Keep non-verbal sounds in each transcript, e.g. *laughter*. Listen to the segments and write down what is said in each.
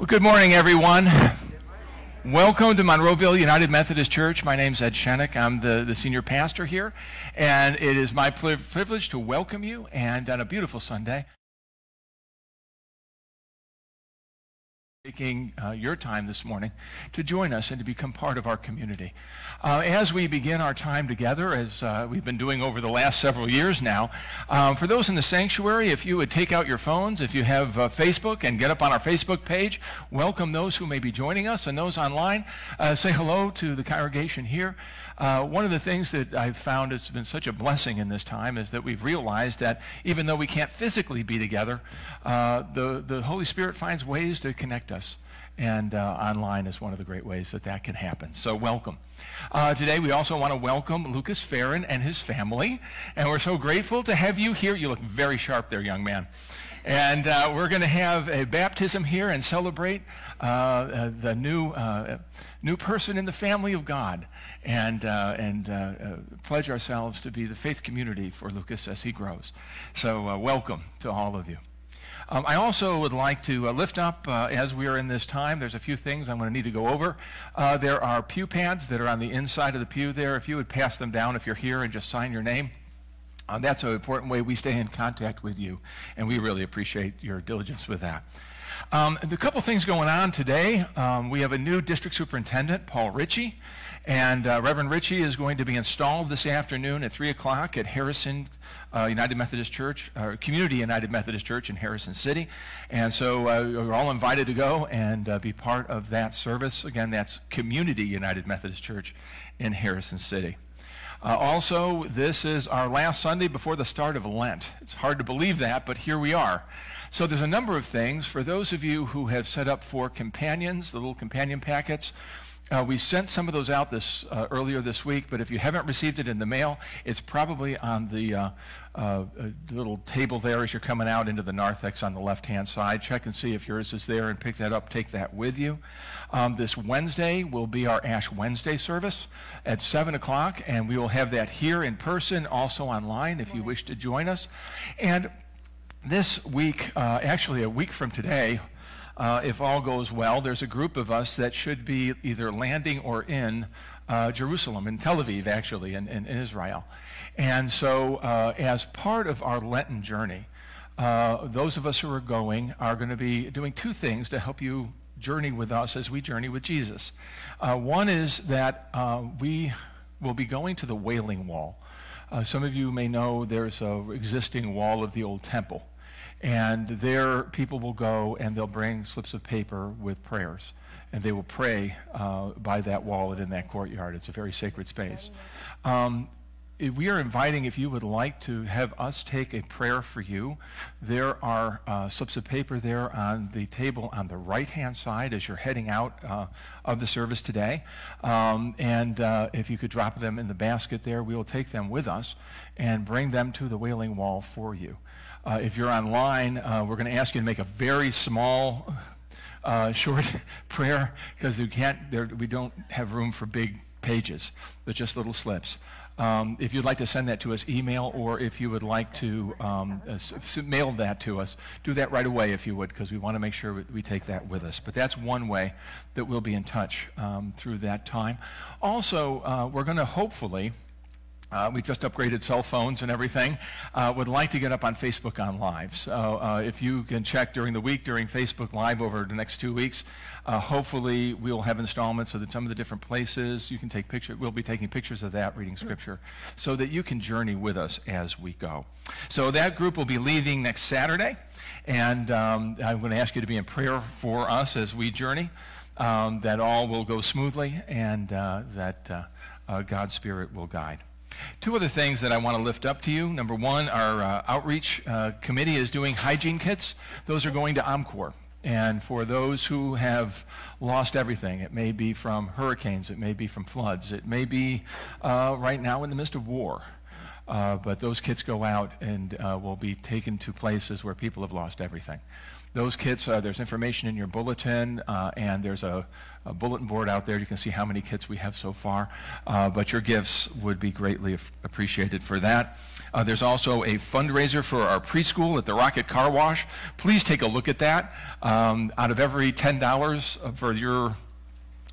Well, good morning, everyone. Welcome to Monroeville United Methodist Church. My name's Ed Shenik. I'm the, the senior pastor here, and it is my privilege to welcome you and on a beautiful Sunday. Taking uh, your time this morning to join us and to become part of our community. Uh, as we begin our time together, as uh, we've been doing over the last several years now, um, for those in the sanctuary, if you would take out your phones, if you have uh, Facebook and get up on our Facebook page, welcome those who may be joining us and those online. Uh, say hello to the congregation here. Uh, one of the things that I've found has been such a blessing in this time is that we've realized that even though we can't physically be together, uh, the, the Holy Spirit finds ways to connect us. And uh, online is one of the great ways that that can happen. So, welcome. Uh, today, we also want to welcome Lucas Farron and his family. And we're so grateful to have you here. You look very sharp there, young man. And uh, we're going to have a baptism here and celebrate uh, uh, the new, uh, new person in the family of God and, uh, and uh, pledge ourselves to be the faith community for Lucas as he grows. So, welcome to all of you. Um, I also would like to uh, lift up, uh, as we are in this time, there's a few things I'm going to need to go over. Uh, there are pew pads that are on the inside of the pew there. If you would pass them down if you're here and just sign your name. Uh, that's an important way we stay in contact with you, and we really appreciate your diligence with that. Um, a couple things going on today. Um, we have a new district superintendent, Paul Ritchie, and uh, Reverend Ritchie is going to be installed this afternoon at 3 o'clock at Harrison uh, United Methodist Church, Community United Methodist Church in Harrison City. And so uh, you're all invited to go and uh, be part of that service. Again, that's Community United Methodist Church in Harrison City. Uh, also, this is our last Sunday before the start of Lent. It's hard to believe that, but here we are. So there's a number of things. For those of you who have set up for companions, the little companion packets, uh, we sent some of those out this uh, earlier this week, but if you haven't received it in the mail, it's probably on the uh, uh little table there as you're coming out into the narthex on the left-hand side. Check and see if yours is there and pick that up. Take that with you. Um, this Wednesday will be our Ash Wednesday service at 7 o'clock, and we will have that here in person, also online if you wish to join us. And this week, uh, actually a week from today, uh, if all goes well, there's a group of us that should be either landing or in uh, Jerusalem, in Tel Aviv, actually, in, in, in Israel. And so, uh, as part of our Lenten journey, uh, those of us who are going are going to be doing two things to help you journey with us as we journey with Jesus. Uh, one is that uh, we will be going to the Wailing Wall. some of you may know there's an existing wall of the old temple. And there, people will go and they'll bring slips of paper with prayers. And they will pray uh, by that wall and in that courtyard. It's a very sacred space. Um, we are inviting, if you would like to have us take a prayer for you, there are uh, slips of paper there on the table on the right hand side as you're heading out uh, of the service today. Um, and uh, if you could drop them in the basket there, we will take them with us and bring them to the Wailing Wall for you. Uh, if you're online, uh, we're going to ask you to make a very small, uh, short *laughs* prayer because we can't. There, we don't have room for big pages, but just little slips. Um, if you'd like to send that to us, email, or if you would like to um, uh, mail that to us, do that right away if you would, because we want to make sure we, we, take that with us. But that's one way that we'll be in touch um, through that time. Also, uh, we're going to hopefully uh, we just upgraded cell phones and everything. Uh, would like to get up on Facebook on Live. So uh, if you can check during the week during Facebook Live over the next two weeks, uh, hopefully we'll have installments of the, some of the different places. You can take pictures. We'll be taking pictures of that, reading Scripture, so that you can journey with us as we go. So that group will be leaving next Saturday, and um, I'm going to ask you to be in prayer for us as we journey. Um, that all will go smoothly, and uh, that uh, God's Spirit will guide. Two other things that I want to lift up to you. Number one, our uh, outreach uh, committee is doing hygiene kits. Those are going to UMCOR. And for those who have lost everything, it may be from hurricanes, it may be from floods, it may be uh, right now in the midst of war. Uh, but those kits go out and uh, will be taken to places where people have lost everything. Those kits, uh, there's information in your bulletin, uh, and there's a, a, bulletin board out there. You can see how many kits we have so far, uh, but your gifts would be greatly appreciated for that. There's also a fundraiser for our preschool at the Rocket Car Wash. Please take a look at that. Um, out of every $10 for your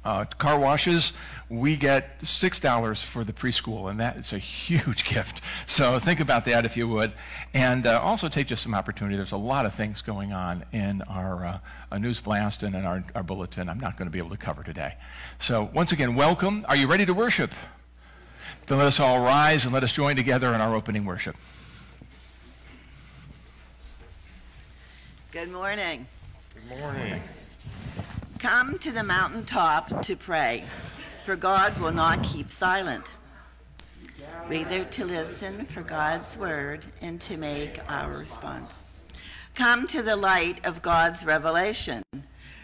uh, car washes, we get $6 for the preschool, and that is a huge *laughs* gift. So think about that if you would. And uh, also take just some opportunity. There's a lot of things going on in our uh, news blast and in our, our bulletin I'm not going to be able to cover today. So once again, welcome. Are you ready to worship? Then let us all rise and let us join together in our opening worship. Good morning. Good morning. Come to the mountaintop to pray, for God will not keep silent. Rather to listen for God's word and to make our response. Come to the light of God's revelation,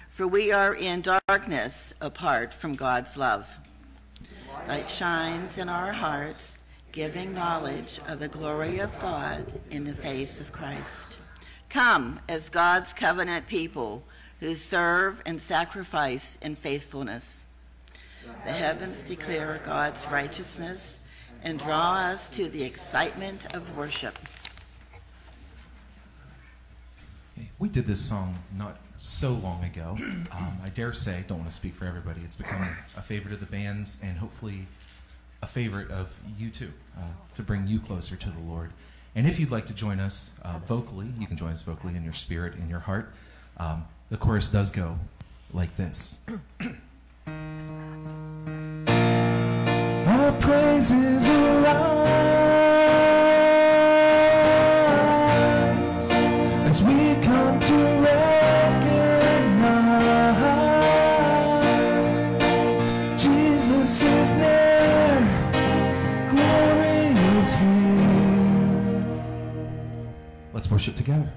for we are in darkness apart from God's love. Light shines in our hearts, giving knowledge of the glory of God in the face of Christ. Come as God's covenant people who serve and sacrifice in faithfulness. The heavens declare God's righteousness and draw us to the excitement of worship. We did this song not so long ago. *clears throat* Um, I dare say, don't want to speak for everybody, it's become a favorite of the band's and hopefully a favorite of you too, uh, to bring you closer to the Lord. And if you'd like to join us uh, vocally, you can join us vocally in your spirit, in your heart. Um, the chorus does go like this. *clears throat* Our praises arise as we come to recognize Jesus is near, glory is here. Let's worship together.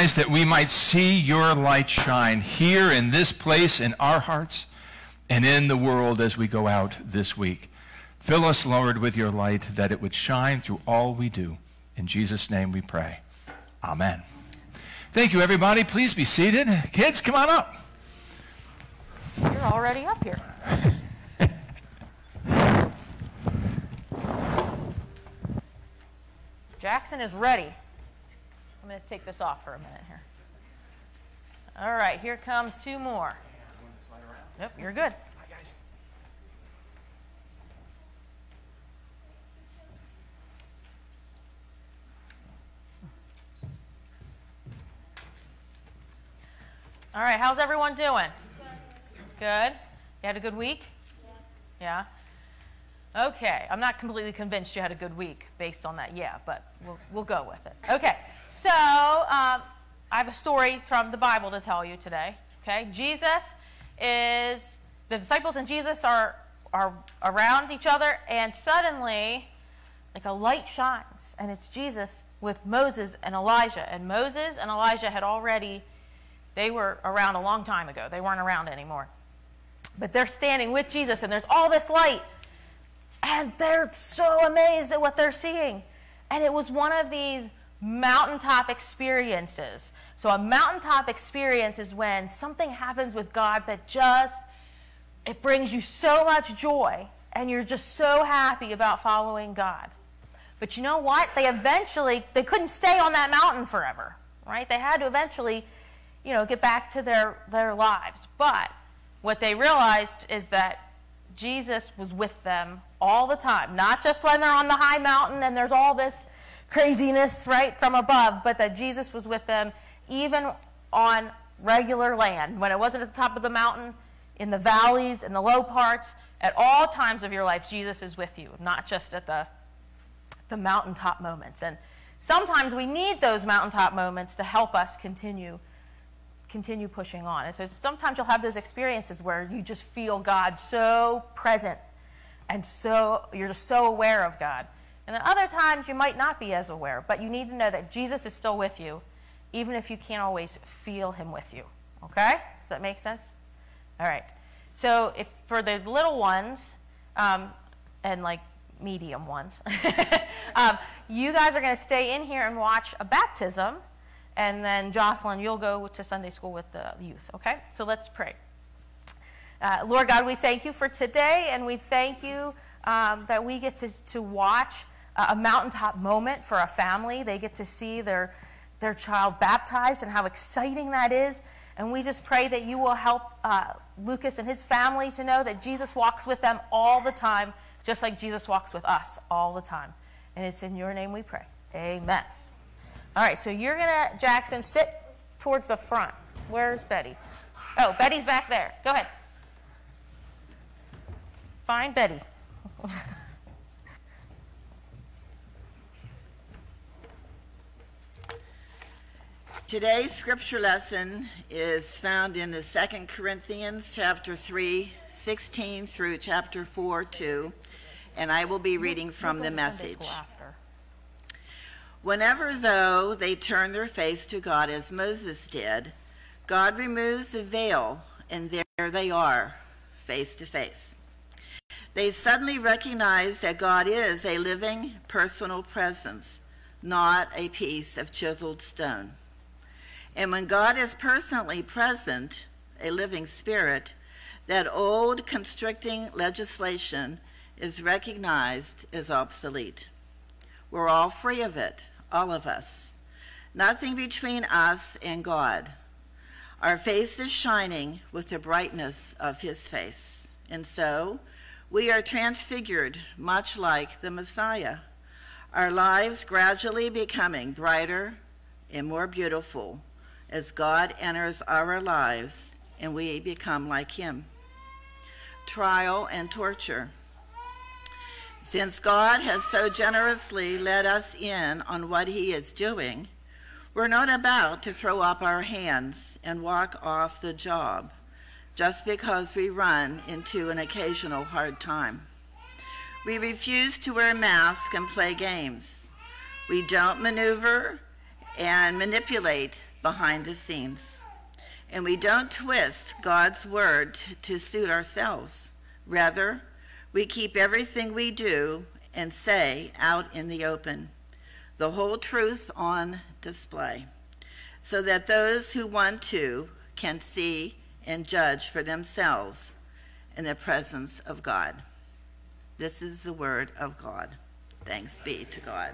Eyes that we might see your light shine here in this place in our hearts and in the world as we go out this week. Fill us, Lord, with your light that it would shine through all we do. In Jesus' name we pray. Amen. Thank you, everybody. Please be seated. Kids, come on up. You're already up here. *laughs* Jackson is ready. I'm going to take this off for a minute here. All right, here comes two more. Yep, you're good. All right, how's everyone doing? Good. You had a good week? Yeah. Okay, I'm not completely convinced you had a good week based on that, yeah, but we'll, we'll go with it. Okay, so um, I have a story from the Bible to tell you today. Okay, Jesus is, the disciples and Jesus are, are around each other, and suddenly, like a light shines, and it's Jesus with Moses and Elijah. And Moses and Elijah had already, they were around a long time ago, they weren't around anymore. But they're standing with Jesus, and there's all this light and they're so amazed at what they're seeing. And it was one of these mountaintop experiences. So, a mountaintop experience is when something happens with God that just it brings you so much joy and you're just so happy about following God. But you know what? They eventually they couldn't stay on that mountain forever, right? They had to eventually, you know, get back to their their lives. But what they realized is that Jesus was with them all the time, not just when they're on the high mountain and there's all this craziness right from above, but that Jesus was with them even on regular land, when it wasn't at the top of the mountain, in the valleys, in the low parts, at all times of your life, Jesus is with you, not just at the, the mountaintop moments. And sometimes we need those mountaintop moments to help us continue continue pushing on. And so sometimes you'll have those experiences where you just feel God so present and so you're just so aware of God. And then other times you might not be as aware, but you need to know that Jesus is still with you, even if you can't always feel him with you. Okay? Does that make sense? All right. So if for the little ones, um, and like medium ones, *laughs* um, you guys are going to stay in here and watch a baptism and then Jocelyn, you'll go to Sunday school with the youth, okay? So let's pray. Uh, Lord God, we thank you for today, and we thank you um, that we get to, to watch a mountaintop moment for a family. They get to see their, their child baptized and how exciting that is. And we just pray that you will help uh, Lucas and his family to know that Jesus walks with them all the time, just like Jesus walks with us all the time. And it's in your name we pray. Amen. All right, so you're going to, Jackson, sit towards the front. Where's Betty? Oh, Betty's back there. Go ahead. Find Betty. *laughs* Today's scripture lesson is found in the Second Corinthians chapter 3, 16 through chapter 4, 2, and I will be reading from the message. Whenever, though, they turn their face to God as Moses did, God removes the veil, and there they are, face to face. They suddenly recognize that God is a living, personal presence, not a piece of chiseled stone. And when God is personally present, a living spirit, that old constricting legislation is recognized as obsolete. We're all free of it all of us. Nothing between us and God. Our face is shining with the brightness of his face. And so we are transfigured much like the Messiah, our lives gradually becoming brighter and more beautiful as God enters our lives and we become like him. Trial and torture. Since God has so generously let us in on what he is doing, we're not about to throw up our hands and walk off the job just because we run into an occasional hard time. We refuse to wear masks and play games. We don't maneuver and manipulate behind the scenes. And we don't twist God's word to suit ourselves. Rather, we keep everything we do and say out in the open, the whole truth on display, so that those who want to can see and judge for themselves in the presence of God. This is the word of God. Thanks be to God.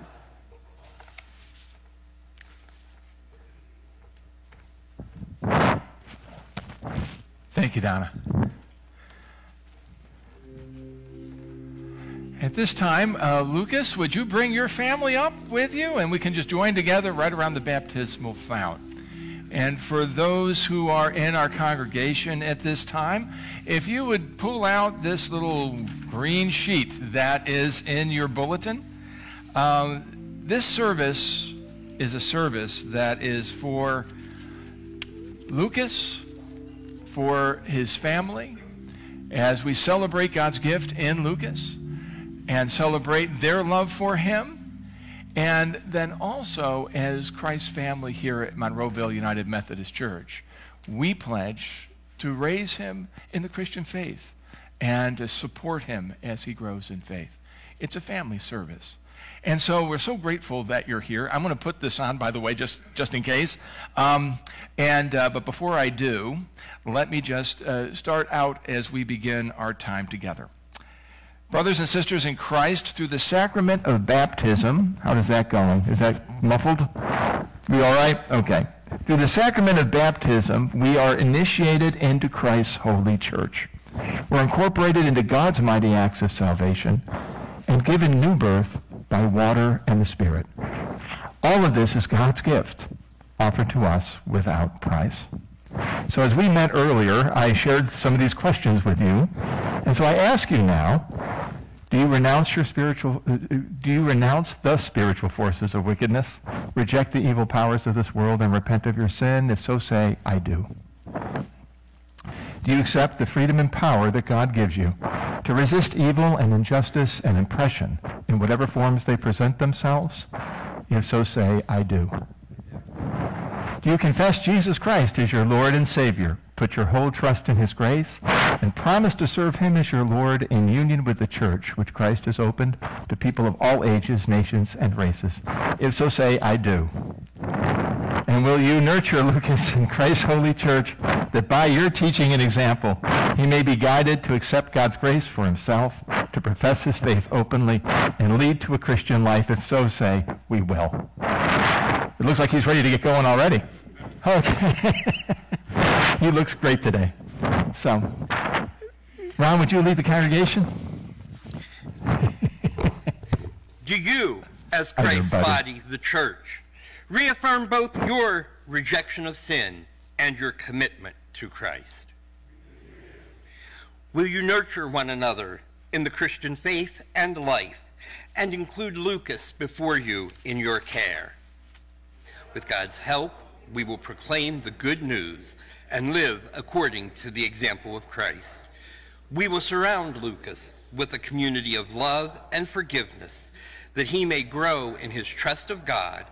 Thank you, Donna. At this time, uh, Lucas, would you bring your family up with you and we can just join together right around the baptismal fount? And for those who are in our congregation at this time, if you would pull out this little green sheet that is in your bulletin, um, this service is a service that is for Lucas, for his family, as we celebrate God's gift in Lucas and celebrate their love for him. And then also, as Christ's family here at Monroeville United Methodist Church, we pledge to raise him in the Christian faith and to support him as he grows in faith. It's a family service. And so we're so grateful that you're here. I'm going to put this on, by the way, just, just in case. Um, and, uh, but before I do, let me just uh, start out as we begin our time together. Brothers and sisters in Christ, through the sacrament of baptism, how does that go? Is that muffled? We all right? Okay. Through the sacrament of baptism, we are initiated into Christ's holy church. We're incorporated into God's mighty acts of salvation and given new birth by water and the Spirit. All of this is God's gift offered to us without price. So as we met earlier, I shared some of these questions with you. And so I ask you now, do you renounce your spiritual uh, uh, do you renounce the spiritual forces of wickedness? Reject the evil powers of this world and repent of your sin? If so, say, I do. Do you accept the freedom and power that God gives you to resist evil and injustice and oppression in whatever forms they present themselves? If so, say, I do. Do you confess Jesus Christ as your Lord and Savior? Put your whole trust in his grace and promise to serve him as your Lord in union with the church, which Christ has opened to people of all ages, nations, and races. If so, say, I do. And will you nurture Lucas in Christ's holy church that by your teaching and example, he may be guided to accept God's grace for himself, to profess his faith openly, and lead to a Christian life? If so, say, we will. It looks like he's ready to get going already. Okay. *laughs* he looks great today. So, Ron, would you lead the congregation? Do you, as Christ's body, the church, reaffirm both your rejection of sin and your commitment to Christ? Will you nurture one another in the Christian faith and life and include Lucas before you in your care? With God's help, we will proclaim the good news and live according to the example of Christ. We will surround Lucas with a community of love and forgiveness that he may grow in his trust of God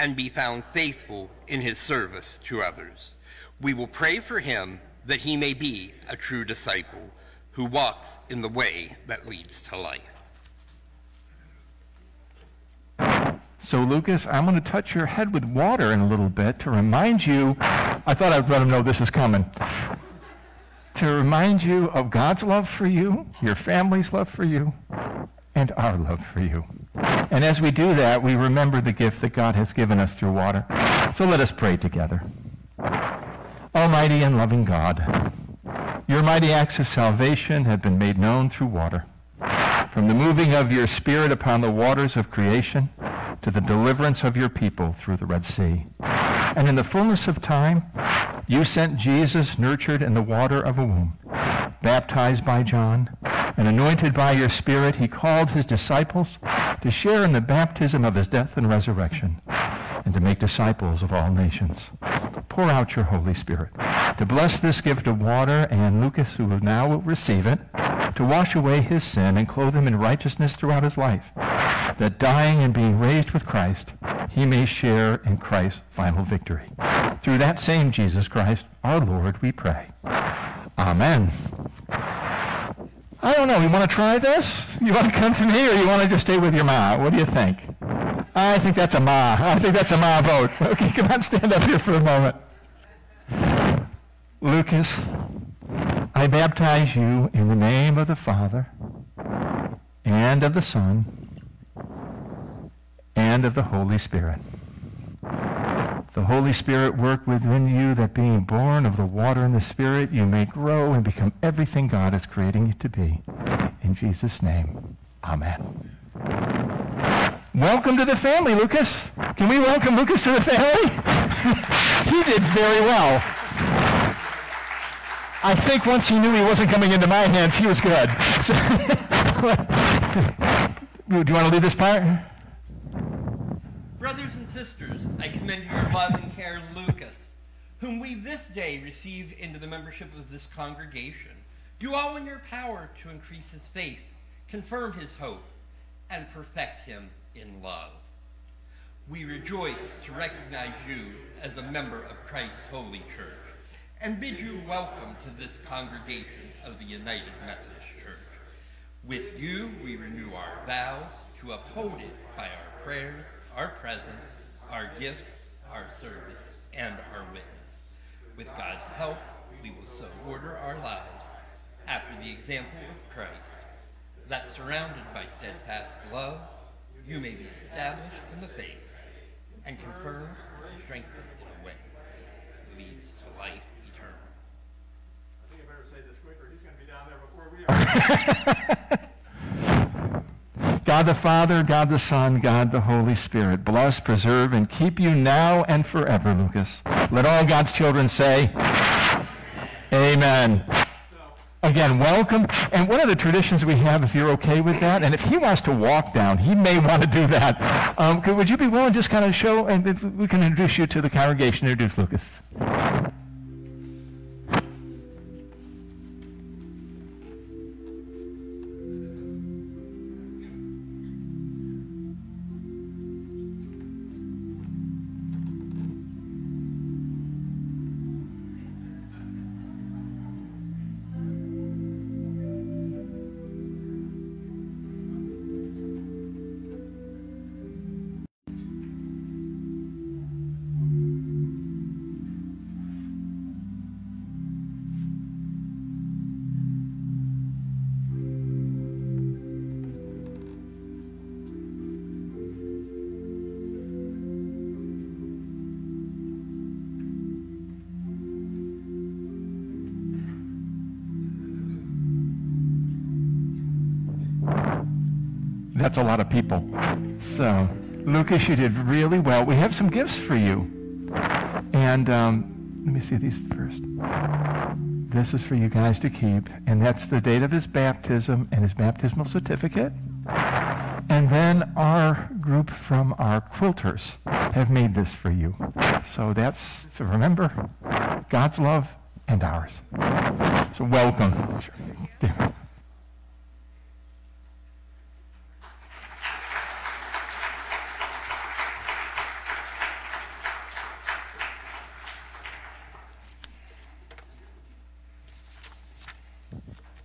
and be found faithful in his service to others. We will pray for him that he may be a true disciple who walks in the way that leads to life. So, Lucas, I'm going to touch your head with water in a little bit to remind you. I thought I'd let him know this is coming. To remind you of God's love for you, your family's love for you, and our love for you. And as we do that, we remember the gift that God has given us through water. So let us pray together. Almighty and loving God, your mighty acts of salvation have been made known through water. From the moving of your Spirit upon the waters of creation, to the deliverance of your people through the Red Sea. And in the fullness of time, you sent Jesus, nurtured in the water of a womb, baptized by John, and anointed by your Spirit, he called his disciples to share in the baptism of his death and resurrection, and to make disciples of all nations. Pour out your Holy Spirit to bless this gift of water, and Lucas, who now will receive it, to wash away his sin and clothe him in righteousness throughout his life that dying and being raised with Christ, he may share in Christ's final victory. Through that same Jesus Christ, our Lord, we pray. Amen. I don't know. You want to try this? You want to come to me or you want to just stay with your ma? What do you think? I think that's a ma. I think that's a ma vote. *laughs* Okay, come on, stand up here for a moment. Lucas, I baptize you in the name of the Father and of the Son and of the Holy Spirit. The Holy Spirit work within you that being born of the water and the Spirit, you may grow and become everything God is creating you to be. In Jesus' name, amen. Welcome to the family, Lucas. Can we welcome Lucas to the family? *laughs* he did very well. I think once he knew he wasn't coming into my hands, he was good. So *laughs* do you want to lead this part? Brothers sisters, I commend your love and care Lucas, whom we this day receive into the membership of this congregation. Do all in your power to increase his faith, confirm his hope, and perfect him in love. We rejoice to recognize you as a member of Christ's holy church and bid you welcome to this congregation of the United Methodist Church. With you, we renew our vows to uphold it by our prayers, our presence, our gifts, our service, and our witness. With God's help, we will so order our lives after the example of Christ, that surrounded by steadfast love, you may be established in the faith and confirmed and strengthened in a way that leads to life eternal. I think I better say this quicker. He's going to be down there before we are. God the Father, God the Son, God the Holy Spirit, bless, preserve, and keep you now and forever, Lucas. Let all God's children say, Amen. Again, welcome. And one of the traditions we have, if you're okay with that, and if he wants to walk down, he may want to do that. Um, could, would you be willing to just kind of show, and we can introduce you to the congregation, introduce Lucas. Lot of people. So, Lucas, you did really well. We have some gifts for you. And um, let me see these first. This is for you guys to keep. And that's the date of his baptism and his baptismal certificate. And then our group from our quilters have made this for you. So that's, so remember, God's love and ours. So welcome.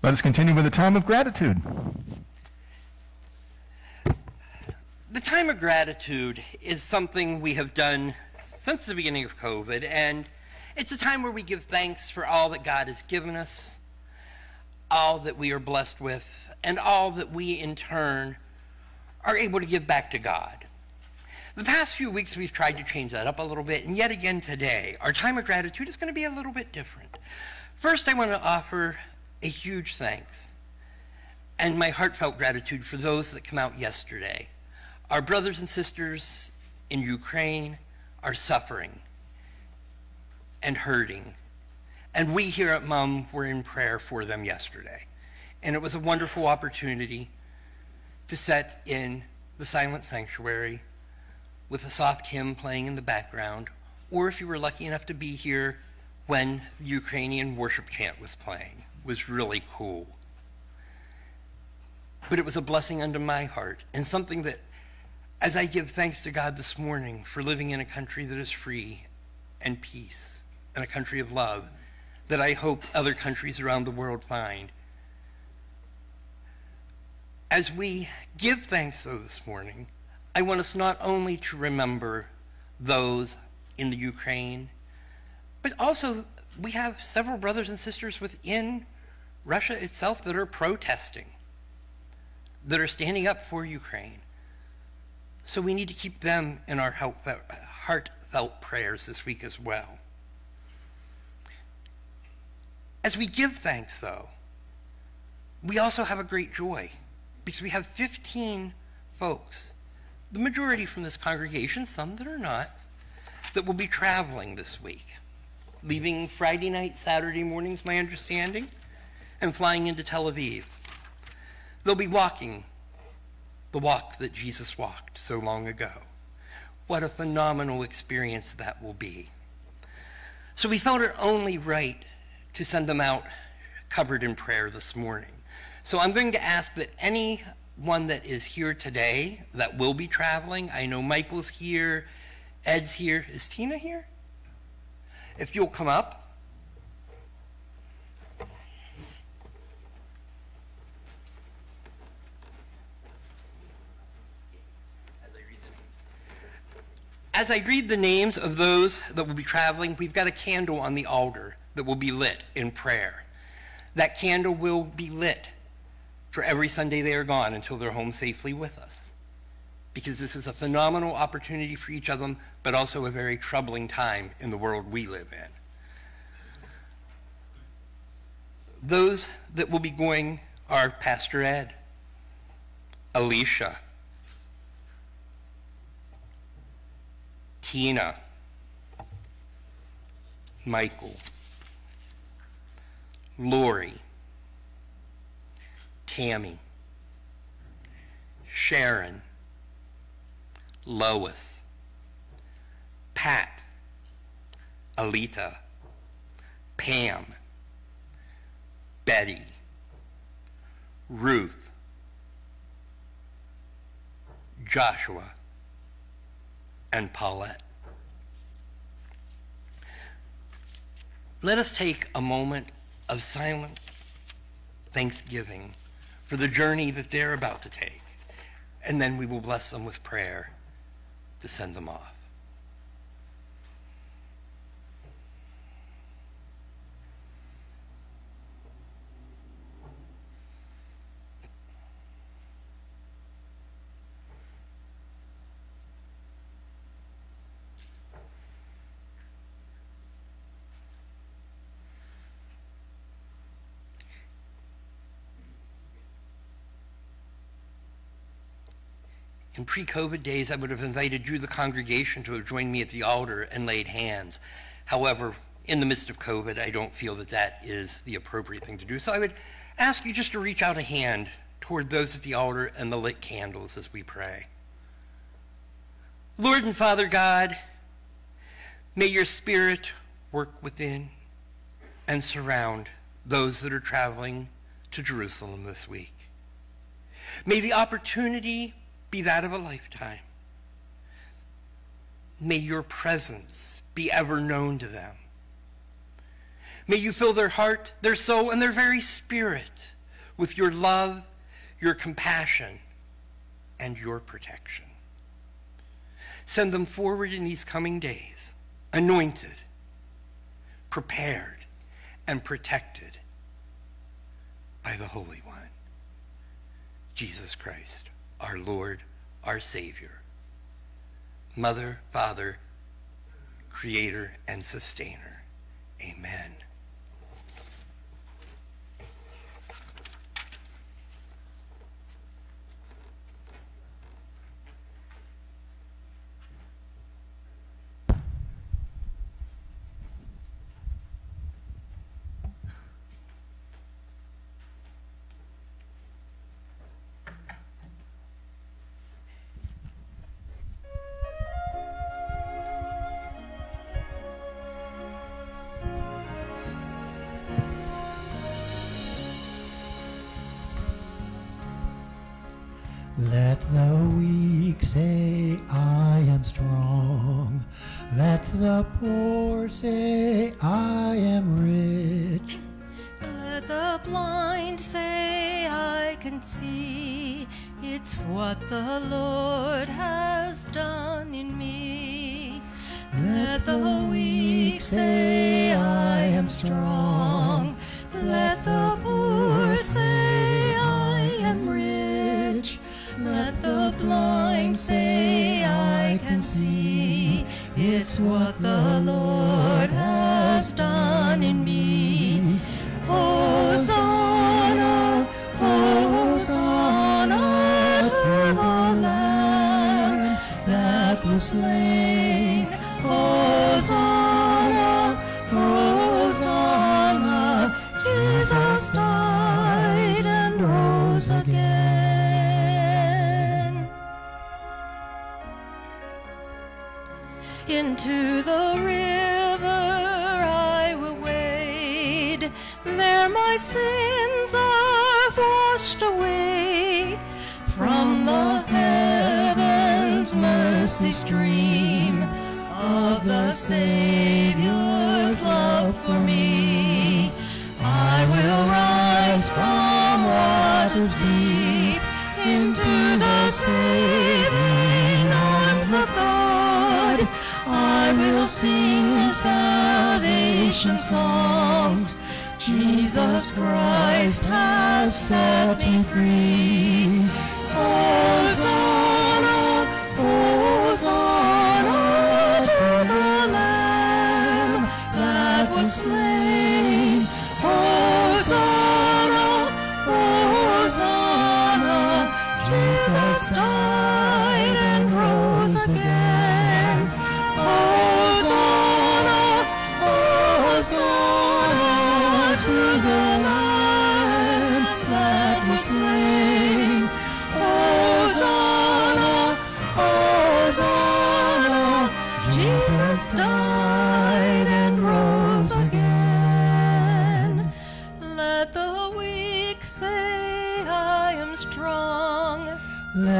Let us continue with a time of gratitude. The time of gratitude is something we have done since the beginning of COVID, and it's a time where we give thanks for all that God has given us, all that we are blessed with, and all that we in turn are able to give back to God. The past few weeks we've tried to change that up a little bit, and yet again today, our time of gratitude is going to be a little bit different. First, I want to offer a huge thanks and my heartfelt gratitude for those that come out yesterday. Our brothers and sisters in Ukraine are suffering and hurting. And we here at MUM were in prayer for them yesterday. And it was a wonderful opportunity to set in the silent sanctuary with a soft hymn playing in the background, or if you were lucky enough to be here when the Ukrainian worship chant was playing was really cool. But it was a blessing unto my heart and something that As I give thanks to God this morning for living in a country that is free and peace, and a country of love that I hope other countries around the world find. As we give thanks, though, this morning, I want us not only to remember those in the Ukraine, but also we have several brothers and sisters within Russia itself that are protesting, that are standing up for Ukraine. So we need to keep them in our heartfelt prayers this week as well. As we give thanks, though, we also have a great joy because we have 15 folks, the majority from this congregation, some that are not, that will be traveling this week, leaving Friday night, Saturday mornings, my understanding, and flying into Tel Aviv. They'll be walking the walk that Jesus walked so long ago. What a phenomenal experience that will be. So we felt it only right to send them out covered in prayer this morning. So I'm going to ask that anyone that is here today that will be traveling, I know Michael's here, Ed's here. Is Tina here? If you'll come up. As I read the names of those that will be traveling, we've got a candle on the altar that will be lit in prayer. That candle will be lit for every Sunday they are gone until they're home safely with us because this is a phenomenal opportunity for each of them, but also a very troubling time in the world we live in. Those that will be going are Pastor Ed, Alicia, Tina, Michael, Lori, Tammy, Sharon, Lois, Pat, Alita, Pam, Betty, Ruth, Joshua, and Paulette. Let us take a moment of silent thanksgiving for the journey that they're about to take, and then we will bless them with prayer to send them off. In pre COVID days, I would have invited you, the congregation, to have joined me at the altar and laid hands. However, in the midst of COVID, I don't feel that that is the appropriate thing to do. So I would ask you just to reach out a hand toward those at the altar and the lit candles as we pray. Lord and Father God, may your Spirit work within and surround those that are traveling to Jerusalem this week. May the opportunity be that of a lifetime. May your presence be ever known to them. May you fill their heart, their soul, and their very spirit with your love, your compassion, and your protection. Send them forward in these coming days, anointed, prepared, and protected by the Holy One, Jesus Christ our Lord, our Savior. Mother, Father, Creator, and Sustainer. Amen. My sins are washed away. From the heavens mercy stream of the Savior's love for me. I will rise from waters deep into the saving arms of God. I will sing salvation songs. Jesus Christ has set me free. Hosanna,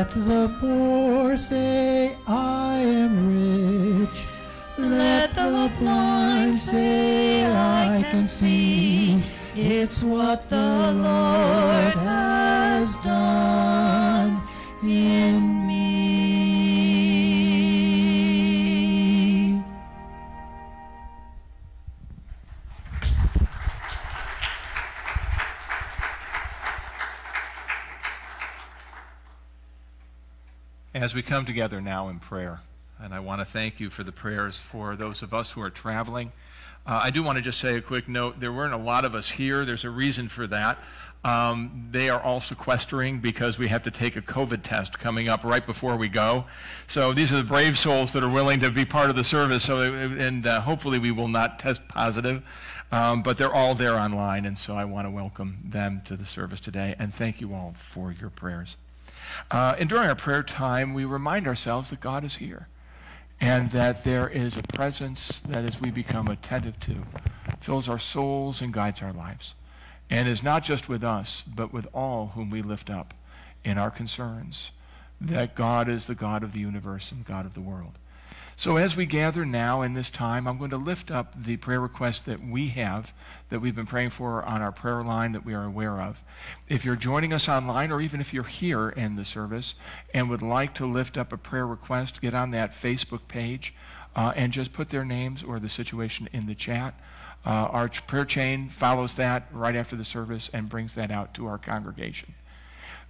Let the poor say, I am rich. Let the blind say, I can see. It's what the Lord we come together now in prayer, and I want to thank you for the prayers for those of us who are traveling. Uh, I do want to just say a quick note. There weren't a lot of us here. There's a reason for that. Um, they are all sequestering because we have to take a COVID test coming up right before we go. So these are the brave souls that are willing to be part of the service. So, and uh, hopefully we will not test positive. Um, but they're all there online, and so I want to welcome them to the service today. And thank you all for your prayers. Uh, and during our prayer time, we remind ourselves that God is here and that there is a presence that, as we become attentive to, fills our souls and guides our lives, and is not just with us, but with all whom we lift up in our concerns, that God is the God of the universe and God of the world. So as we gather now in this time, I'm going to lift up the prayer requests that we have, that we've been praying for on our prayer line that we are aware of. If you're joining us online, or even if you're here in the service and would like to lift up a prayer request, get on that Facebook page uh, and just put their names or the situation in the chat. Uh, our prayer chain follows that right after the service and brings that out to our congregation.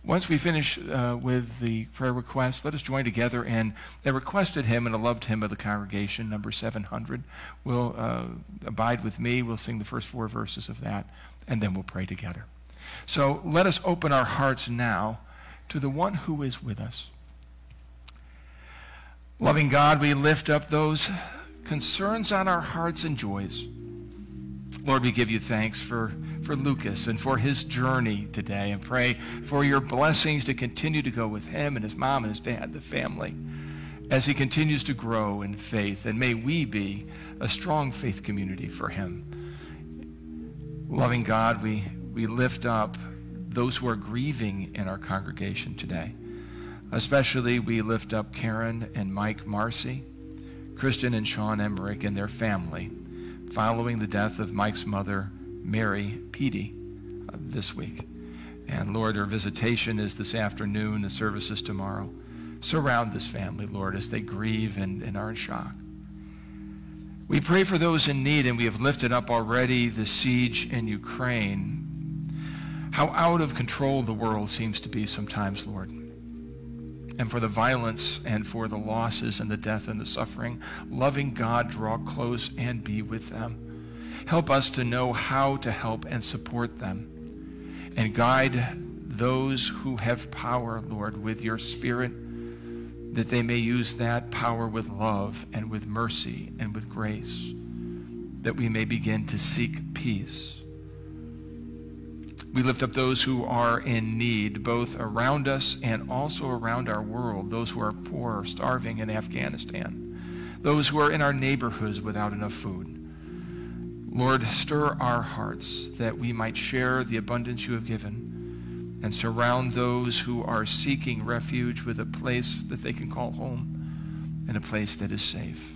Once we finish uh, with the prayer request, let us join together in a requested hymn and a loved hymn of the congregation, number 700. We'll uh, abide with me. We'll sing the first four verses of that, and then we'll pray together. So let us open our hearts now to the one who is with us. Loving God, we lift up those concerns on our hearts and joys. Lord, we give you thanks for, for Lucas and for his journey today and pray for your blessings to continue to go with him and his mom and his dad, the family, as he continues to grow in faith. And may we be a strong faith community for him. Loving God, we, we lift up those who are grieving in our congregation today. Especially, we lift up Karen and Mike Marcy. Kristen and Sean Emmerich and their family following the death of Mike's mother, Mary Peedy, uh, this week. And Lord, our visitation is this afternoon, the service is tomorrow. Surround this family, Lord, as they grieve and, and are in shock. We pray for those in need, and we have lifted up already the siege in Ukraine. How out of control the world seems to be sometimes, Lord. And for the violence and for the losses and the death and the suffering, loving God, draw close and be with them. Help us to know how to help and support them. And guide those who have power, Lord, with your Spirit that they may use that power with love and with mercy and with grace, that we may begin to seek peace. We lift up those who are in need, both around us and also around our world, those who are poor or starving in Afghanistan, those who are in our neighborhoods without enough food. Lord, stir our hearts that we might share the abundance you have given and surround those who are seeking refuge with a place that they can call home and a place that is safe.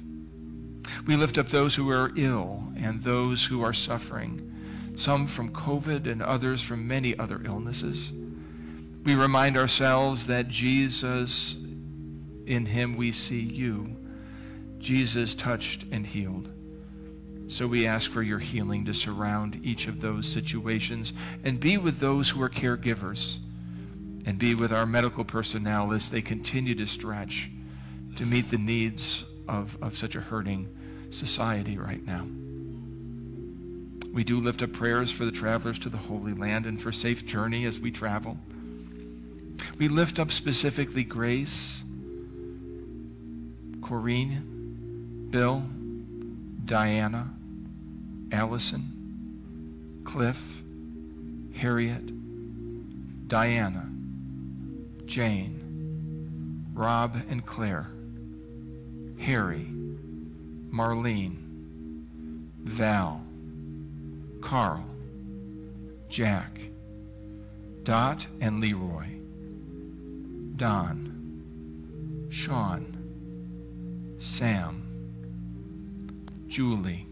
We lift up those who are ill and those who are suffering, some from COVID and others from many other illnesses. We remind ourselves that Jesus, in him we see you. Jesus touched and healed. So we ask for your healing to surround each of those situations and be with those who are caregivers and be with our medical personnel as they continue to stretch to meet the needs of, of such a hurting society right now. We do lift up prayers for the travelers to the Holy Land and for safe journey as we travel. We lift up specifically Grace, Corrine, Bill, Diana, Allison, Cliff, Harriet, Diana, Jane, Rob and Claire, Harry, Marlene, Val, Carl, Jack, Dot and Leroy, Don, Sean, Sam, Julie,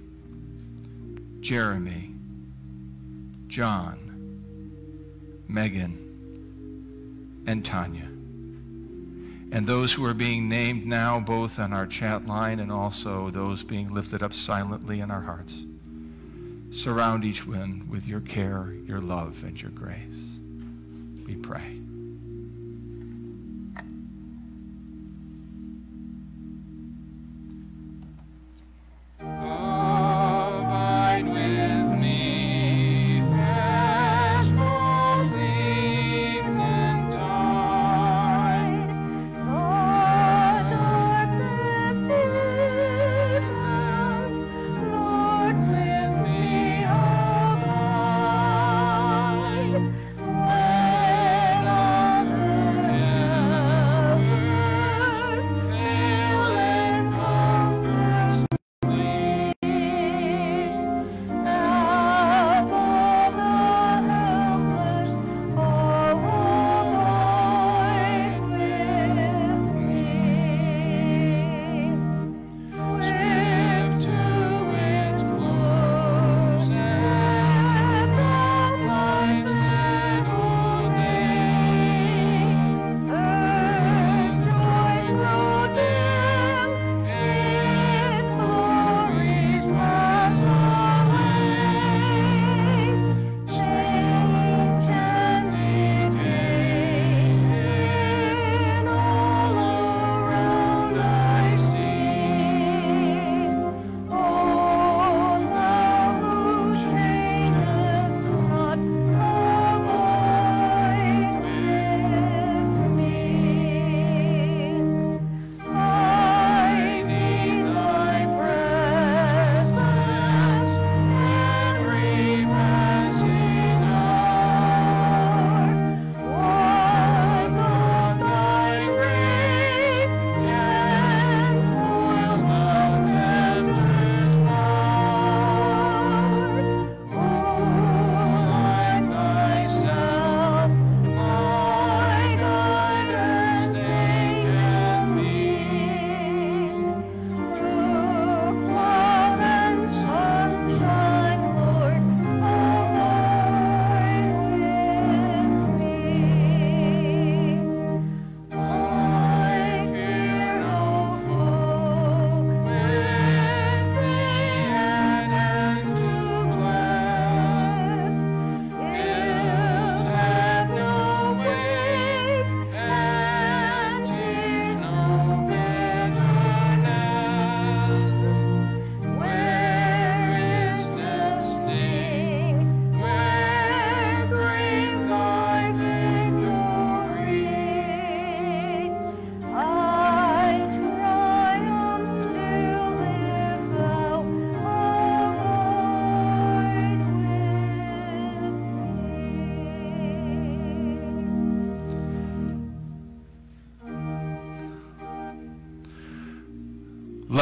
Jeremy, John, Megan, and Tanya. And those who are being named now, both on our chat line and also those being lifted up silently in our hearts. Surround each one with your care, your love, and your grace. We pray.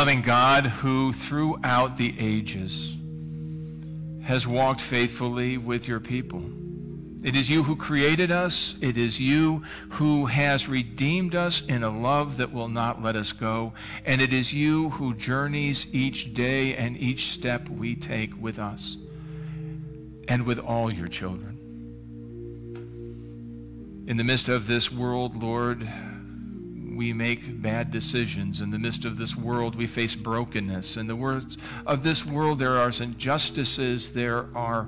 Loving God who throughout the ages has walked faithfully with your people. It is you who created us. It is you who has redeemed us in a love that will not let us go. And it is you who journeys each day and each step we take with us and with all your children. In the midst of this world, Lord, we make bad decisions. In the midst of this world, we face brokenness. In the words of this world, there are injustices. There are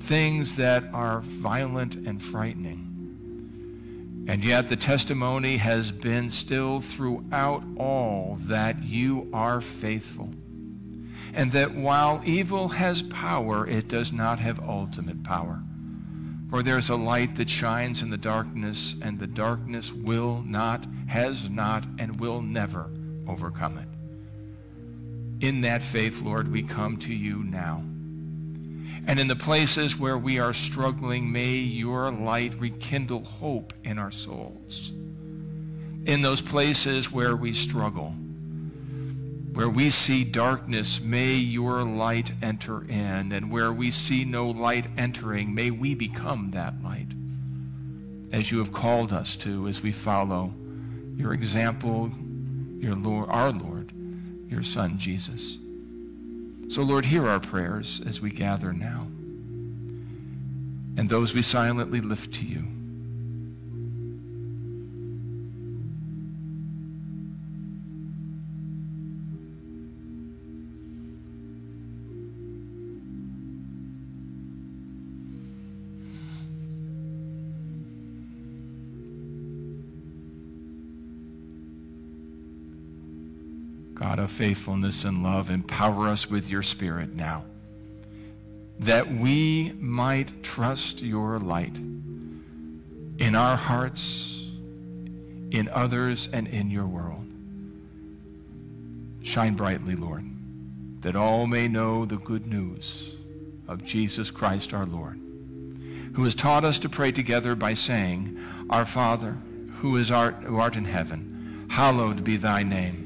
things that are violent and frightening. And yet the testimony has been still throughout all that you are faithful. And that while evil has power, it does not have ultimate power. For there's a light that shines in the darkness, and the darkness will not, has not, and will never overcome it. In that faith, Lord, we come to you now. And in the places where we are struggling, may your light rekindle hope in our souls. In those places where we struggle, where we see darkness, may your light enter in. And where we see no light entering, may we become that light as you have called us to as we follow your example, your Lord, our Lord, your Son, Jesus. So, Lord, hear our prayers as we gather now, and those we silently lift to you. God of faithfulness and love, empower us with your Spirit now, that we might trust your light in our hearts, in others, and in your world. Shine brightly, Lord, that all may know the good news of Jesus Christ our Lord, who has taught us to pray together by saying, Our Father, who, is art, who art in heaven, hallowed be thy name.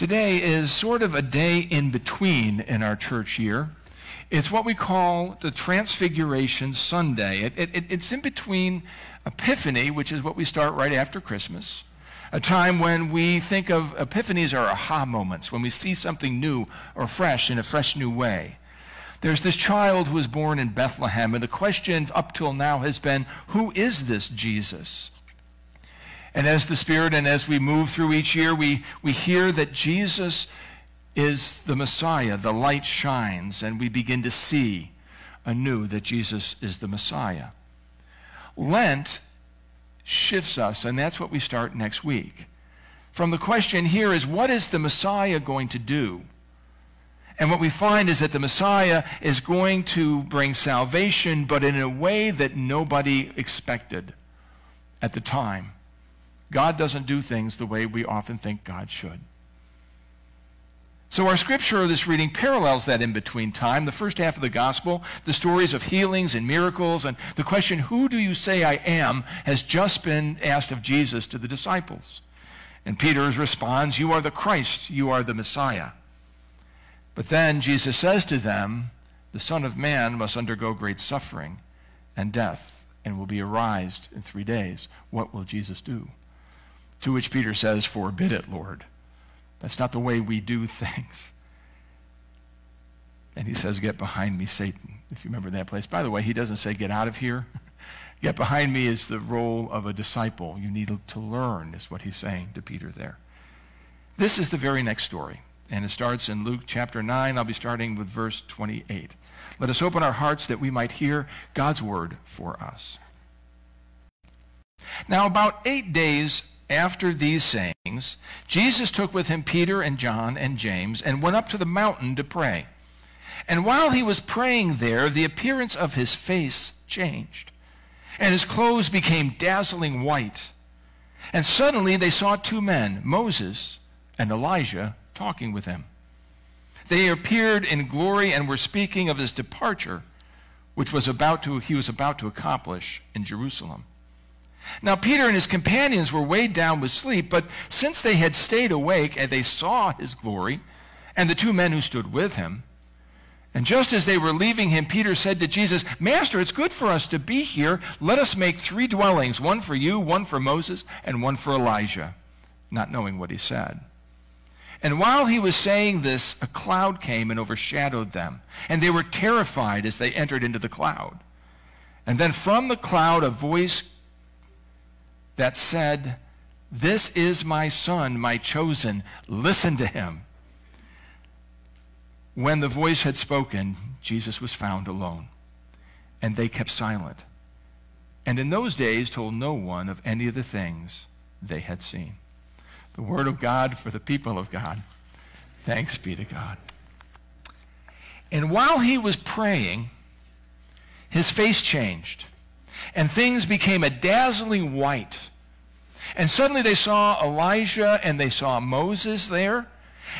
Today is sort of a day in between in our church year. It's what we call the Transfiguration Sunday. It, it, it's in between Epiphany, which is what we start right after Christmas, a time when we think of epiphanies are aha moments, when we see something new or fresh in a fresh new way. There's this child who was born in Bethlehem, and the question up till now has been, who is this Jesus? And as the Spirit and as we move through each year, we, we hear that Jesus is the Messiah. The light shines, and we begin to see anew that Jesus is the Messiah. Lent shifts us, and that's what we start next week. From the question here is, what is the Messiah going to do? And what we find is that the Messiah is going to bring salvation, but in a way that nobody expected at the time. God doesn't do things the way we often think God should. So our scripture of this reading parallels that in-between time, the first half of the gospel, the stories of healings and miracles, and the question, who do you say I am, has just been asked of Jesus to the disciples. And Peter responds, you are the Christ, you are the Messiah. But then Jesus says to them, the Son of Man must undergo great suffering and death and will be arised in three days. What will Jesus do? To which Peter says, Forbid it, Lord. That's not the way we do things. And he says, Get behind me, Satan, if you remember that place. By the way, he doesn't say, Get out of here. *laughs* Get behind me is the role of a disciple. You need to learn, is what he's saying to Peter there. This is the very next story, and it starts in Luke chapter 9. I'll be starting with verse 28. Let us open our hearts that we might hear God's word for us. Now, about eight days after these sayings, Jesus took with him Peter and John and James and went up to the mountain to pray. And while he was praying there, the appearance of his face changed, and his clothes became dazzling white. And suddenly they saw two men, Moses and Elijah, talking with him. They appeared in glory and were speaking of his departure, which was about to, he was about to accomplish in Jerusalem. Now Peter and his companions were weighed down with sleep, but since they had stayed awake and they saw his glory, and the two men who stood with him, and just as they were leaving him, Peter said to Jesus, Master, it's good for us to be here. Let us make three dwellings, one for you, one for Moses, and one for Elijah, not knowing what he said. And while he was saying this, a cloud came and overshadowed them, and they were terrified as they entered into the cloud. And then from the cloud a voice that said, This is my son, my chosen. Listen to him. When the voice had spoken, Jesus was found alone, and they kept silent. And in those days told no one of any of the things they had seen. The word of God for the people of God. Thanks be to God. And while he was praying, his face changed, and things became a dazzling white. And suddenly they saw Elijah and they saw Moses there.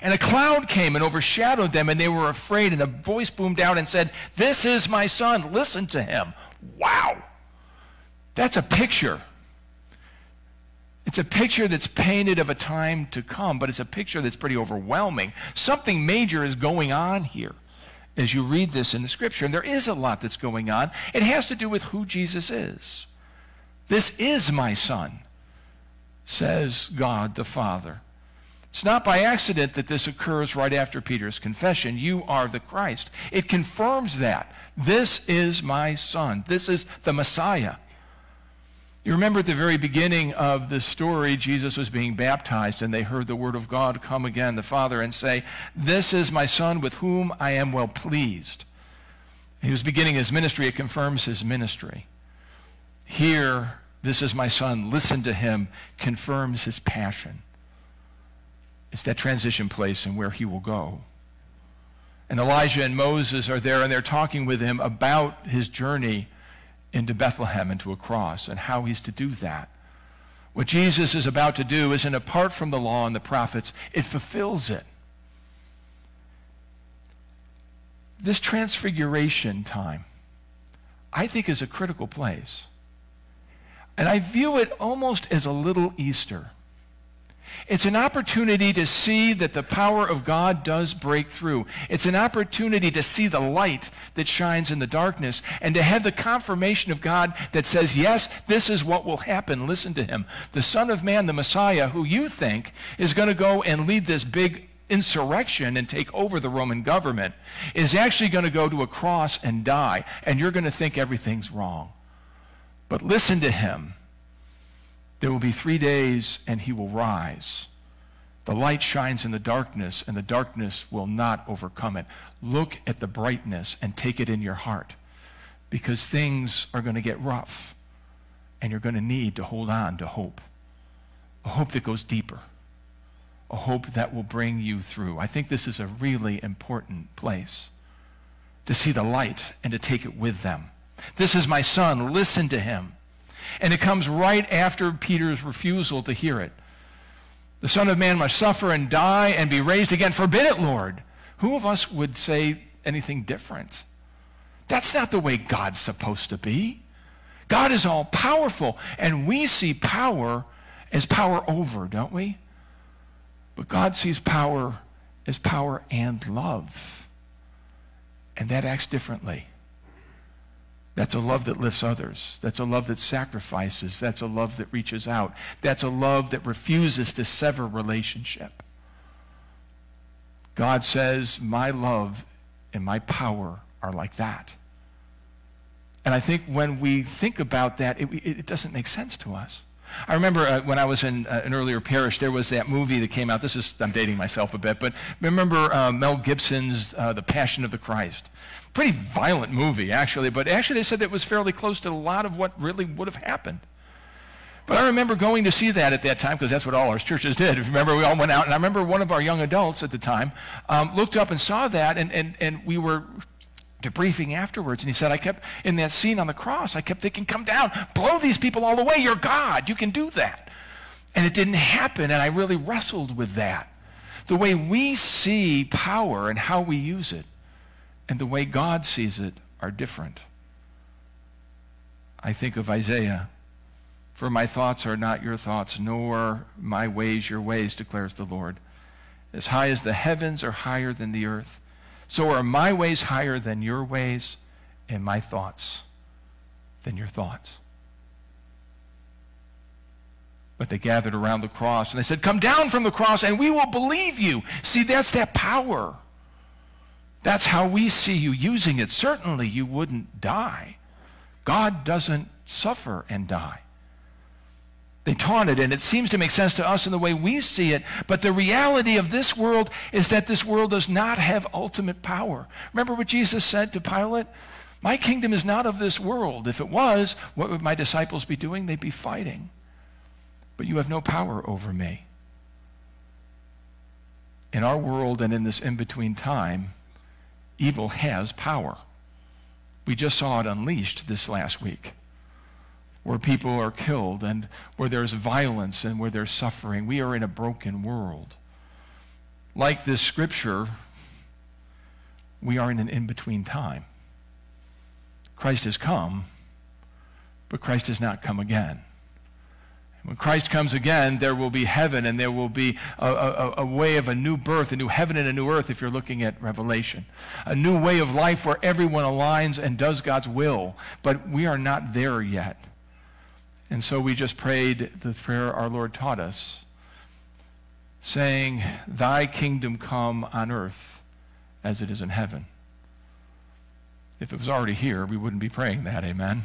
And a cloud came and overshadowed them, and they were afraid. And a voice boomed out and said, This is my son. Listen to him. Wow. That's a picture. It's a picture that's painted of a time to come, but it's a picture that's pretty overwhelming. Something major is going on here as you read this in the scripture. And there is a lot that's going on. It has to do with who Jesus is. This is my son, says God the Father. It's not by accident that this occurs right after Peter's confession. You are the Christ. It confirms that. This is my son. This is the Messiah. You remember at the very beginning of the story, Jesus was being baptized, and they heard the word of God come again, the Father, and say, This is my Son with whom I am well pleased. He was beginning his ministry. It confirms his ministry. Here, this is my Son. Listen to him. Confirms his passion. It's that transition place and where he will go. And Elijah and Moses are there, and they're talking with him about his journey into Bethlehem, into a cross, and how he's to do that. What Jesus is about to do isn't apart from the law and the prophets, it fulfills it. This transfiguration time, I think, is a critical place. And I view it almost as a little Easter. It's an opportunity to see that the power of God does break through. It's an opportunity to see the light that shines in the darkness and to have the confirmation of God that says, yes, this is what will happen. Listen to him. The Son of Man, the Messiah, who you think is going to go and lead this big insurrection and take over the Roman government, is actually going to go to a cross and die, and you're going to think everything's wrong. But listen to him there will be three days, and he will rise. The light shines in the darkness, and the darkness will not overcome it. Look at the brightness and take it in your heart because things are going to get rough, and you're going to need to hold on to hope. A hope that goes deeper, a hope that will bring you through. I think this is a really important place to see the light and to take it with them. This is my son. Listen to him. And it comes right after Peter's refusal to hear it. The Son of Man must suffer and die and be raised again. Forbid it, Lord. Who of us would say anything different? That's not the way God's supposed to be. God is all powerful, and we see power as power over, don't we? But God sees power as power and love. And that acts differently. That's a love that lifts others. That's a love that sacrifices. That's a love that reaches out. That's a love that refuses to sever relationship. God says, My love and my power are like that. And I think when we think about that, it, it doesn't make sense to us. I remember uh, when I was in uh, an earlier parish, there was that movie that came out. This is, I'm dating myself a bit, but remember uh, Mel Gibson's uh, The Passion of the Christ? Pretty violent movie, actually, but actually they said it was fairly close to a lot of what really would have happened. But I remember going to see that at that time because that's what all our churches did. *laughs* If you remember, we all went out. And I remember one of our young adults at the time um, looked up and saw that, and, and, and we were debriefing afterwards. And he said, I kept, in that scene on the cross, I kept thinking, come down, blow these people all the way. You're God. You can do that. And it didn't happen. And I really wrestled with that. The way we see power and how we use it and the way God sees it are different. I think of Isaiah. For my thoughts are not your thoughts, nor my ways your ways, declares the Lord. As high as the heavens are higher than the earth, so are my ways higher than your ways, and my thoughts than your thoughts. But they gathered around the cross and they said, Come down from the cross and we will believe you. See, that's that power. That's how we see you using it. Certainly you wouldn't die. God doesn't suffer and die. They taunted, and it seems to make sense to us in the way we see it, but the reality of this world is that this world does not have ultimate power. Remember what Jesus said to Pilate? My kingdom is not of this world. If it was, what would my disciples be doing? They'd be fighting. But you have no power over me. In our world and in this in between time, evil has power. We just saw it unleashed this last week, where people are killed and where there's violence and where there's suffering. We are in a broken world. Like this scripture, we are in an in between time. Christ has come, but Christ has not come again. When Christ comes again, there will be heaven and there will be a, a, a, way of a new birth, a new heaven and a new earth, if you're looking at Revelation. A new way of life where everyone aligns and does God's will. But we are not there yet. And so we just prayed the prayer our Lord taught us, saying, Thy kingdom come on earth as it is in heaven. If it was already here, we wouldn't be praying that, amen?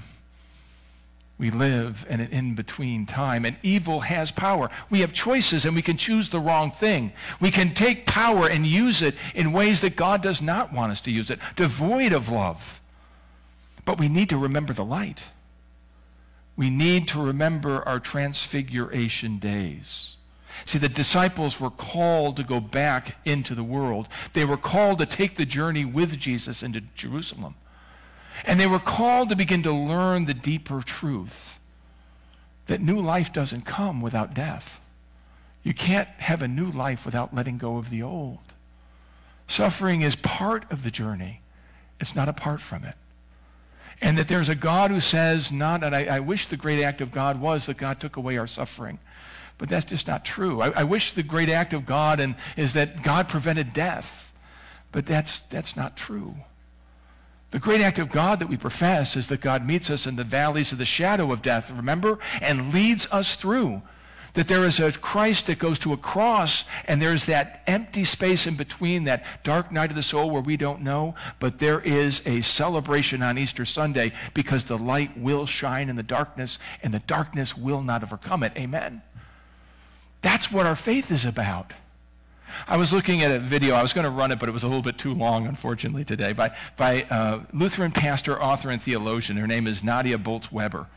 We live in an in between time, and evil has power. We have choices, and we can choose the wrong thing. We can take power and use it in ways that God does not want us to use it, devoid of love. But we need to remember the light. We need to remember our transfiguration days. See, the disciples were called to go back into the world. They were called to take the journey with Jesus into Jerusalem. And they were called to begin to learn the deeper truth that new life doesn't come without death. You can't have a new life without letting go of the old. Suffering is part of the journey. It's not apart from it. And that there's a God who says, not, and I, I wish the great act of God was that God took away our suffering. But that's just not true. I, I wish the great act of God and, is that God prevented death. But that's, that's not true. The great act of God that we profess is that God meets us in the valleys of the shadow of death, remember, and leads us through. That there is a Christ that goes to a cross, and there's that empty space in between, that dark night of the soul where we don't know, but there is a celebration on Easter Sunday because the light will shine in the darkness, and the darkness will not overcome it. Amen. That's what our faith is about. I was looking at a video. I was going to run it, but it was a little bit too long, unfortunately, today, by, by uh, Lutheran pastor, author, and theologian. Her name is Nadia Bolz-Weber.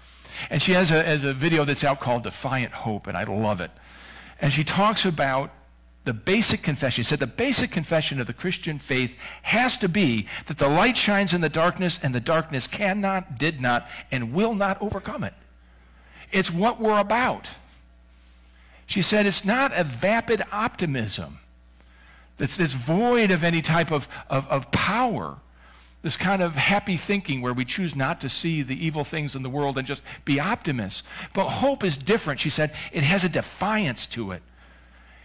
And she has a, has a video that's out called Defiant Hope, and I love it. And she talks about the basic confession. She said the basic confession of the Christian faith has to be that the light shines in the darkness, and the darkness cannot, did not, and will not overcome it. It's what we're about. She said it's not a vapid optimism that's, that's void of any type of, of, of power. This kind of happy thinking where we choose not to see the evil things in the world and just be optimists. But hope is different. She said it has a defiance to it.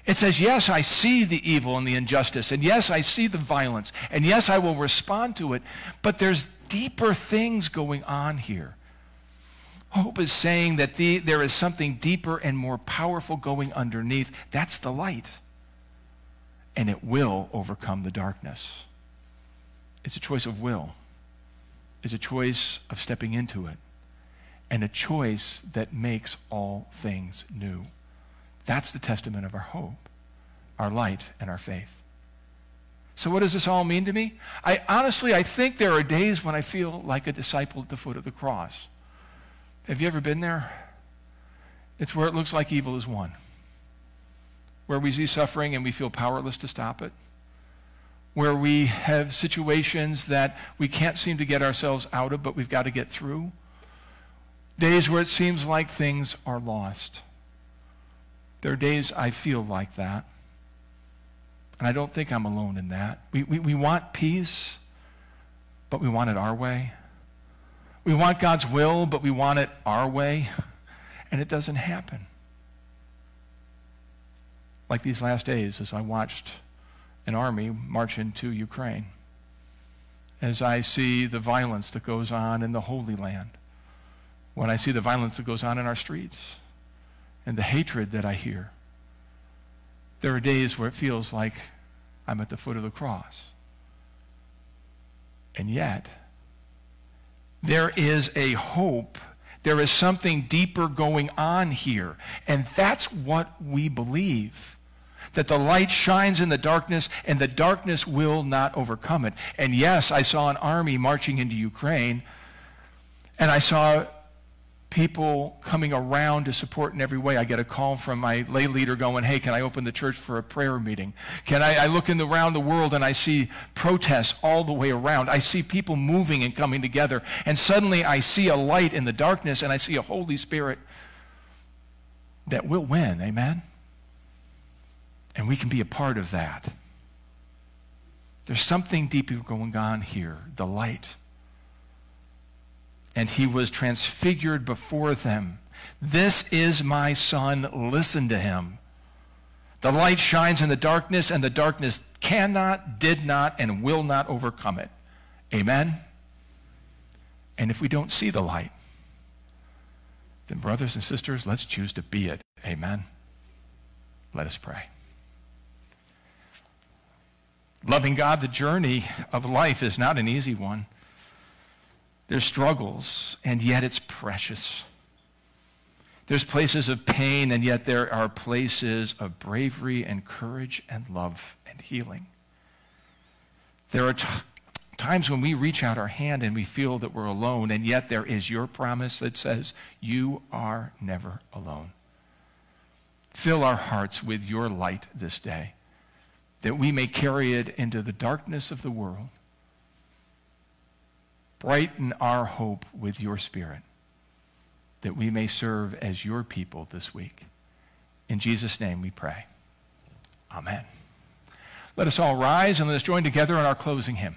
It says, yes, I see the evil and the injustice, and yes, I see the violence, and yes, I will respond to it, but there's deeper things going on here. Hope is saying that the, there is something deeper and more powerful going underneath. That's the light. And it will overcome the darkness. It's a choice of will, it's a choice of stepping into it, and a choice that makes all things new. That's the testament of our hope, our light, and our faith. So what does this all mean to me? I honestly I think there are days when I feel like a disciple at the foot of the cross. Have you ever been there? It's where it looks like evil is won, where we see suffering and we feel powerless to stop it, where we have situations that we can't seem to get ourselves out of, but we've got to get through, days where it seems like things are lost. There are days I feel like that. And I don't think I'm alone in that. We, we, we want peace, but we want it our way. We want God's will, but we want it our way. *laughs* And it doesn't happen. Like these last days as I watched an army march into Ukraine, as I see the violence that goes on in the Holy Land, when I see the violence that goes on in our streets, and the hatred that I hear. There are days where it feels like I'm at the foot of the cross. And yet, there is a hope. There is something deeper going on here. And that's what we believe. That the light shines in the darkness and the darkness will not overcome it. And yes, I saw an army marching into Ukraine and I saw people coming around to support in every way. I get a call from my lay leader going, hey, can I open the church for a prayer meeting? Can I, I look in the, around the world and I see protests all the way around. I see people moving and coming together. And suddenly I see a light in the darkness and I see a Holy Spirit that will win. Amen? And we can be a part of that. There's something deeper going on here, the light and he was transfigured before them. This is my son, listen to him. The light shines in the darkness, and the darkness cannot, did not, and will not overcome it. Amen? And if we don't see the light, then, brothers and sisters, let's choose to be it. Amen? Let us pray. Loving God, the journey of life is not an easy one. There's struggles, and yet it's precious. There's places of pain, and yet there are places of bravery and courage and love and healing. There are times when we reach out our hand and we feel that we're alone, and yet there is your promise that says, You are never alone. Fill our hearts with your light this day, that we may carry it into the darkness of the world Brighten our hope with your Spirit that we may serve as your people this week. In Jesus' name we pray. Amen. Let us all rise and let us join together in our closing hymn.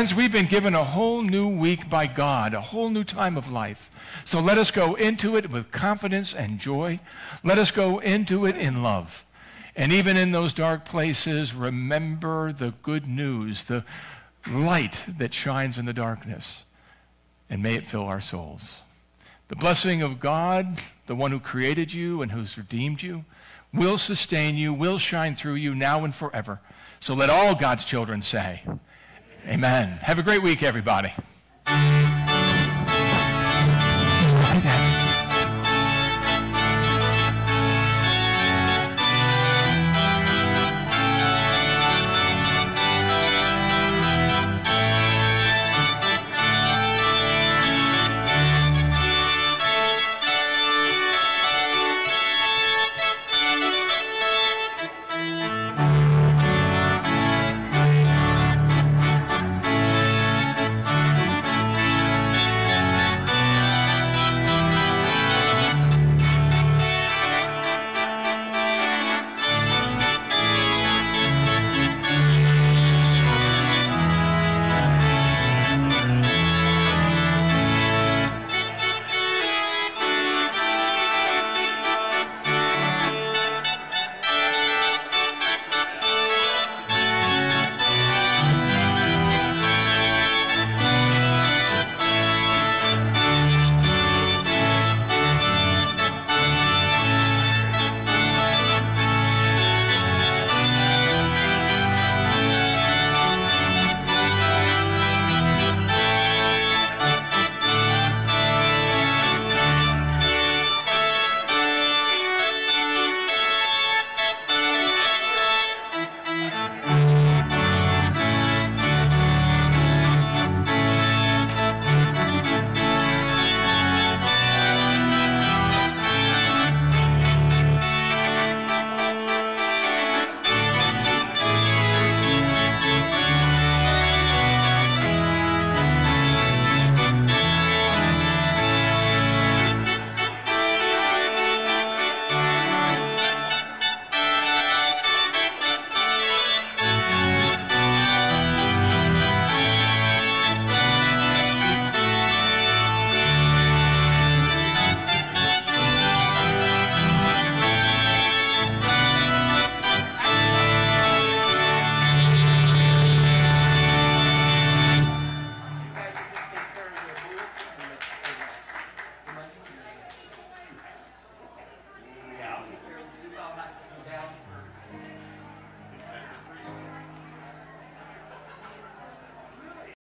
Friends, we've been given a whole new week by God, a whole new time of life. So let us go into it with confidence and joy. Let us go into it in love. And even in those dark places, remember the good news, the light that shines in the darkness. And may it fill our souls. The blessing of God, the one who created you and who's redeemed you, will sustain you, will shine through you now and forever. So let all God's children say, Amen. Have a great week, everybody.